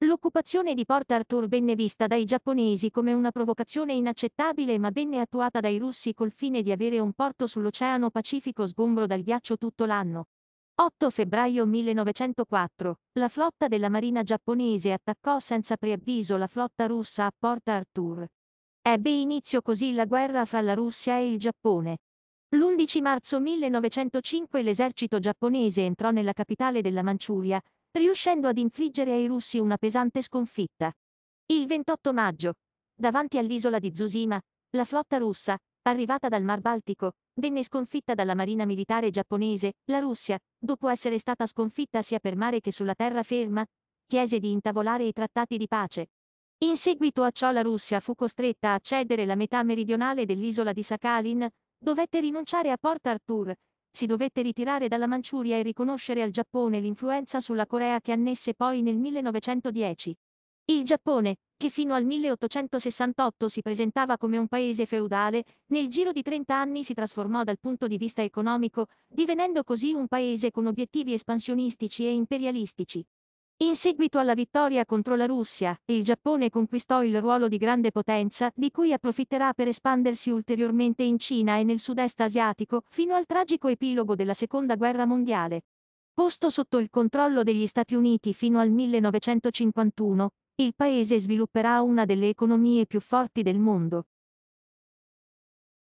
L'occupazione di Port Arthur venne vista dai giapponesi come una provocazione inaccettabile ma venne attuata dai russi col fine di avere un porto sull'Oceano Pacifico sgombro dal ghiaccio tutto l'anno. 8 febbraio 1904, la flotta della marina giapponese attaccò senza preavviso la flotta russa a Port Arthur. Ebbe inizio così la guerra fra la Russia e il Giappone. L'11 marzo 1905 l'esercito giapponese entrò nella capitale della Manciuria, riuscendo ad infliggere ai russi una pesante sconfitta. Il 28 maggio, davanti all'isola di Tsushima, la flotta russa, arrivata dal Mar Baltico, venne sconfitta dalla marina militare giapponese, la Russia, dopo essere stata sconfitta sia per mare che sulla terraferma, chiese di intavolare i trattati di pace. In seguito a ciò la Russia fu costretta a cedere la metà meridionale dell'isola di Sakhalin, dovette rinunciare a Port Arthur, si dovette ritirare dalla Manciuria e riconoscere al Giappone l'influenza sulla Corea che annesse poi nel 1910. Il Giappone, che fino al 1868 si presentava come un paese feudale, nel giro di 30 anni si trasformò dal punto di vista economico, divenendo così un paese con obiettivi espansionistici e imperialistici. In seguito alla vittoria contro la Russia, il Giappone conquistò il ruolo di grande potenza, di cui approfitterà per espandersi ulteriormente in Cina e nel sud-est asiatico, fino al tragico epilogo della Seconda Guerra Mondiale. Posto sotto il controllo degli Stati Uniti fino al 1951, il paese svilupperà una delle economie più forti del mondo,